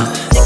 uh